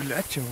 Gletscher.